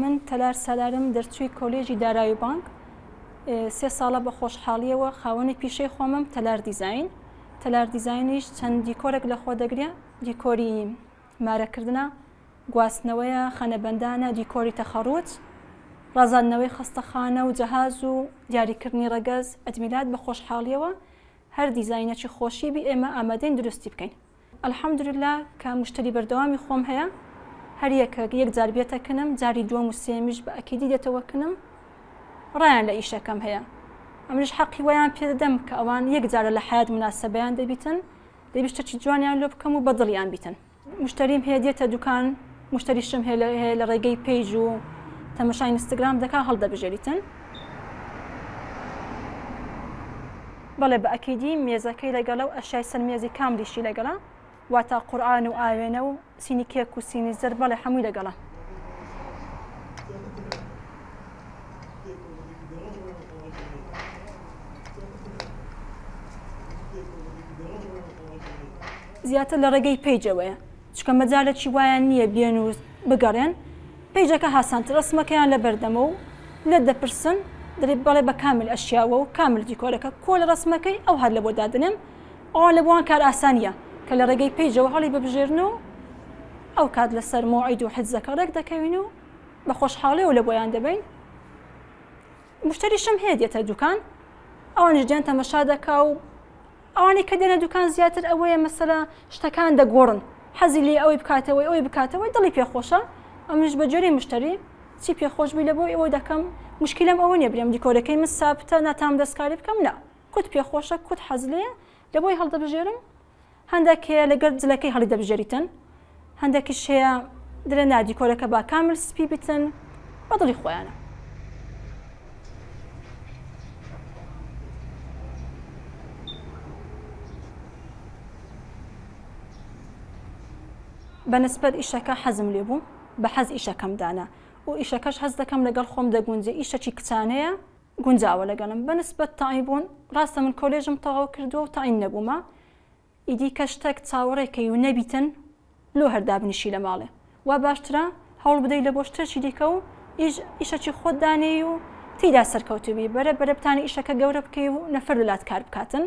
من تەلار سالارم دەرچووی کۆلێژی دارایی و بانک سێ ساڵە بە خۆشحاڵیەوە خاوەنی پیشەی خۆمم تەلار دیزین تەلار دیزینیش چەند دیکۆرێک لە خۆ دەگرێ دیکۆری مارەکردنە، گواستنەوەیە، خەنەبەندانە، دیکۆری تەخەروج، ڕازاندنەوەی خەستەخانە و جەهاز و دیاریکردنی ڕەگەز، عیدمیلاد، بە خۆشحاڵیەوە هەر دیزاینەکی خۆشی بی ئێمە ئامادەین دروستی بکەین. الحمدللە کە موشتەری بەردەوامی خۆم هەیە هەر یەکەک یەک جار بێتە کنم جاری دووەم و سێیەمیش بە ئەکیدی دێتەوە کنم ڕایان لە ئیشەکەم هەیە ئەمنیش حەقی وایان پێ دەدەم کە ئەوان یەک جارە لە حەیات مناسەبەیان دەبیتن دەبی شتەکی جوانیان لۆ بکەم و بەدڵیان بیتن مشتریم هەیە دێتە دوکان مشتریشم هەیە لە ڕێگەی پێیج و تەمەشای ئینستاگرام دەکا هەڵدەبژێریتن بەڵێ بە ئەکیدی مێزەکەی لەگەڵە و ئەشیای سەر مێزی کام دیشی لەگەڵە واتا قورئان و ئاوێنە و سینی کێک و سینی زەرد بەڵێ حەمووی لەگەڵە. زیاتر لە ڕێگەی پەیجەوەیە چکە مەجالێکی وایان نییە بێن و بگەڕێن پەیجەکە هاسانتە ڕسمەکەیان لە بەردەمە و لە دەپرسن دەێت بەڵێ بە کامل ئەشیاوە و کامل دیکۆرەکە کۆ لە ڕسمەکەی ئەو هەر لە بۆ دادنێم ئەوان لە بۆوان کارئاسانیە کە لە ڕێگەی پەیجەوە هەڵی ببژێرن و ئەو کات لەسەر مۆعید و حجزەکە ڕێک دەکەوین و بە خۆشحاڵیەوە لە بۆیان دەبین مشتریشم هەیە دێتە دوکان ئەوانش دیان تەمەشا دەکا و ئەوانەی کە دێنە دوکان زیاتر ئەوەیە مەسەلا شتەکان دەگۆڕن حەزی لێ ئەوەی بکاتەوەی ئەوەی بکاتەوەی دڵی پێخۆشە ئەمنش بە جۆری مشتری چی پێخۆشبی لە بۆی ئەوە دەکەم مشکلم ئەوە نیە برێم دیکۆرەکەی من سابتە ناتام دەستکاری بکەم نا کوت پێ خۆشە کوت حەز لێیە لە بۆی هەڵدەبژێرم هەندێک هەیە لەگەر جلەکەی هەڵی دەبژێریتن هەندێکی شەیە درێ نادی کۆرەکە با کامل سپی بتن بەدڵی خۆیانە بەنسبەت ئیشەکە حەزم لێ بوو بە حەز ئیشەکەم دانا و ئیشەکەش هەز دەکەم لەگەڵ خۆم دەگونجێ ئیشەکی کچانەیە گونجاوە لەگەڵم بە نسبەت تەعین بوون ڕاستە من کۆلێژم تەواو کردووە و تەعین نەبوومە ئیدی کە شتەک چاوەڕێ کەی و نەبیتن لۆ هەر دابنیشی لە ماڵێ وا باشترە هەوڵ بدەی لە بۆ شتەکی دیکە و ئیش ئیشەکی خۆت دانێی و تیدا سەرکەوتوو بی بەرە بەرە بتانی ئیشەکە گەورە بکەی و نەفەر لەلات کار بکاتن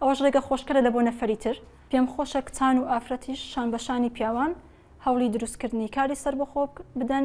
ئەوەش ڕێگە خۆشکەرە لە بۆ نەفەری تر. پێم خۆشە کچان و ئافرەتیش شان بە شانی پیاوان هەوڵی دروست کردنی کاری سەربەخۆ بدەن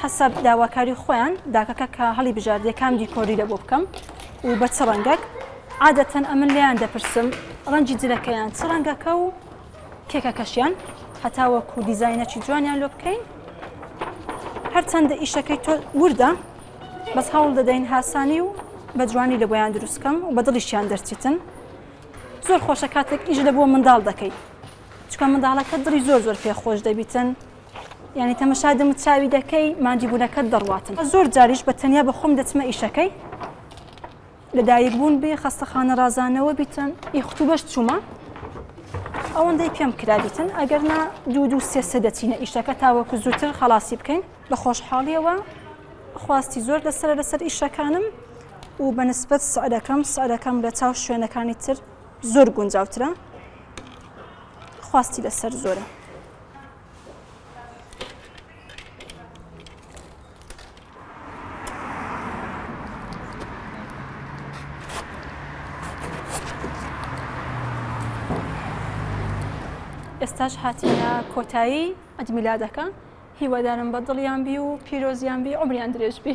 حەسەب داواکاری خۆیان داکەکە کە هەڵی بژاردیە کام دیکۆری لە بۆ بکەم و بە چ ڕەنگەک عادەتەن ئەمن لێیان دەپرسم ڕەنجی جلەکەیان چ ڕەنگەکە و کێکە کەشیان هەتاوەکو دیزینەکی جوانیان لۆ بکەین هەرچەندە ئیشەکەی تۆ وردە بەس هەوڵ دەدەین هاسانی و بە جوانی لە بۆیان دروستکەم و بە دڵیشیان دەرچیتن زۆر خۆشە کاتێک ئیش لە بۆ منداڵ دەکەیت چکە منداڵەکە دڵی زۆر زۆر پێ خۆش دەبیتن یانی تەمەشا دەمت چاوی دەکەی مانجی بونەکەت دەڕواتن زۆر جاریش بە تەنیا بە خۆم دەچمە ئیشەکەی لە دایک بوون بێ خەستە خانە ڕازانەوە بیتن ئی خوتوبەش چوومە ئەوەندەی پێم کرابیتن ئەگەر نا دوو دوو سێ سێ دەچینە ئیشەکە تاوەکو زووتر خەڵاسی بکەین بە خۆشحاڵیەوە خواستی زۆر لەسەر لەسەر ئیشەکانم و بەنسبەت سعرەکەم سعرەکەم لە چاو شوێنەکانی تر زۆر گونجاوترە خواستی لەسەر زۆرە ئێستاش هاتیە کۆتایی ئەدمیلادەکە هیوادارم بە دڵیان بی و پیرۆزیان بی عمریان درێژ بی.